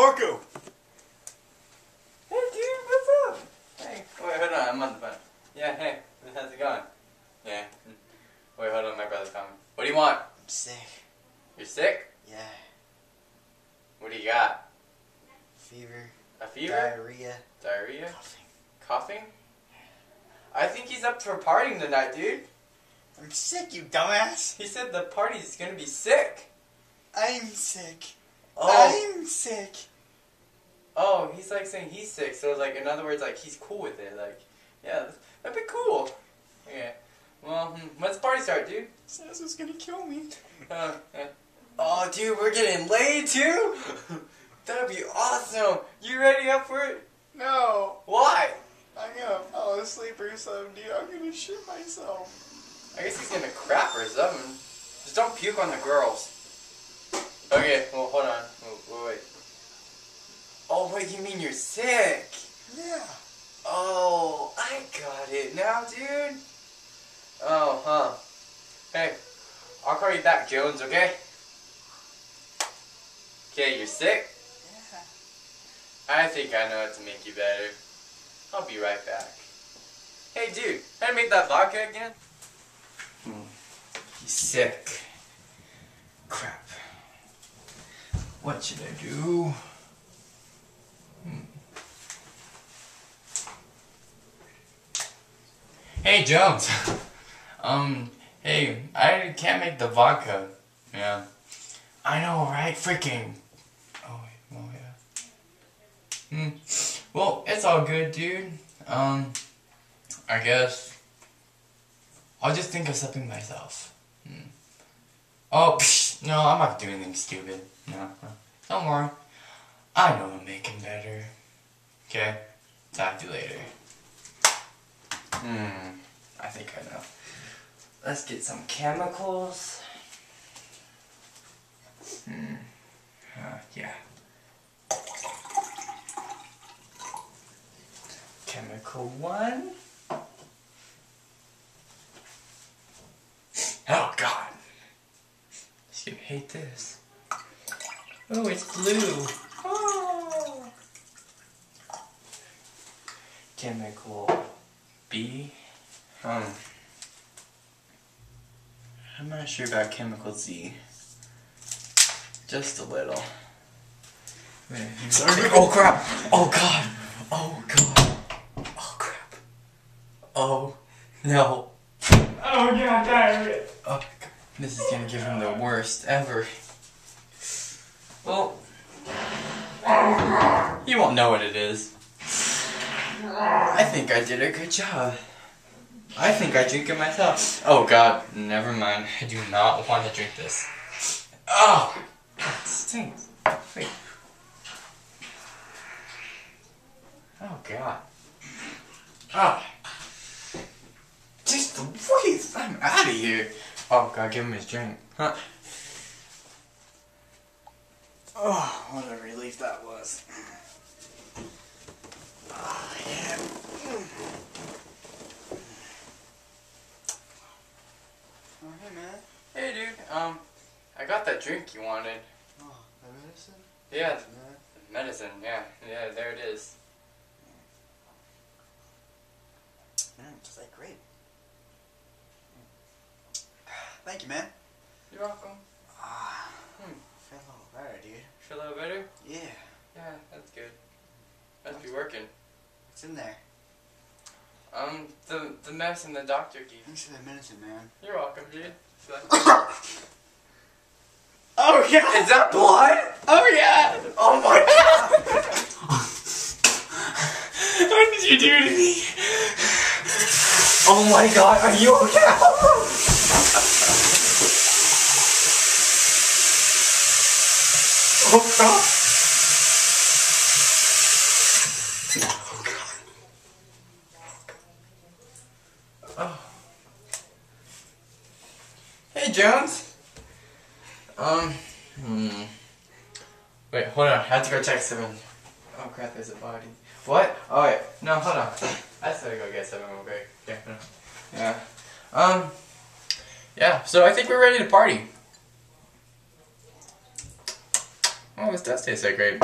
Marco! Hey, dude, what's up? Hey, wait, hold on, I'm on the phone. Yeah, hey, how's it going? Yeah. Wait, hold on, my brother's coming. What do you want? I'm sick. You're sick? Yeah. What do you got? Fever. A fever? Diarrhea. Diarrhea? Coughing. Coughing? I think he's up for partying tonight, dude. I'm sick, you dumbass. He said the party's gonna be sick. I'm sick. Oh. I'm sick oh, he's like saying he's sick. So like, in other words, like he's cool with it. Like, yeah, that'd be cool. Yeah. Well, hmm, let's party start, dude. Says it's gonna kill me. Uh, yeah. Oh, dude, we're getting laid too. That'd be awesome. You ready up for it? No. Why? I'm gonna fall asleep or something, dude. I'm gonna shit myself. I guess he's gonna crap or something. Just don't puke on the girls. Okay, well, hold on. Wait, wait. Oh, wait, you mean you're sick? Yeah. Oh, I got it now, dude. Oh, huh. Hey, I'll call you back, Jones, okay? Okay, you're sick? Yeah. I think I know how to make you better. I'll be right back. Hey, dude, how to make that vodka again? Hmm. He's sick. Crap. What should I do? Hey, Jones. um, hey, I can't make the vodka. Yeah. I know, right? Freaking. Oh, wait. Oh, yeah. Hmm. Well, it's all good, dude. Um, I guess I'll just think of something myself. Hmm. Oh, psh, no, I'm not doing anything stupid. No, no. Don't worry. I know I'm making better. Okay? Talk to you later. Hmm. I think I know. Let's get some chemicals. Hmm. Uh, yeah. Chemical one. Oh god. You hate this. Oh, it's blue. Oh. Chemical B. Um. I'm not sure about chemical Z. Just a little. Wait, oh crap! Oh god! Oh god! Oh crap! Oh no! Oh god, diarrhea! Oh, God. this is gonna give him the worst ever. Well, you won't know what it is. I think I did a good job. I think I drink it myself. Oh god, never mind. I do not want to drink this. Oh, it stinks. Wait. Oh god. Ah. Just wait, I'm out of here. Oh god, give him his drink. Huh? Oh, what a relief that was. Oh, yeah. Oh, hey, man. Hey dude, um, I got that drink you wanted. Oh, the medicine? Yeah, Yeah. medicine, yeah, yeah, there it is. Man, it's like great. Thank you, man. You're welcome. Ah, Hmm. feel a little better, dude. Feel a little better? Yeah. Yeah, that's good. Must be working. What's in there? Um, the the medicine the doctor gave. Thanks for the medicine, man. You're welcome, dude. Yeah! Is that blood? Oh, yeah! Oh my god! what did you do to me? Oh my god, are you okay? oh god. Oh. Hey Jones. Um. Hmm. Wait, hold on. I have to go check seven. Oh crap, there's a body. What? Oh wait, no, hold on. I just gotta go get seven real quick. Yeah. Yeah. Um. Yeah. So I think we're ready to party. Oh, this does taste like great.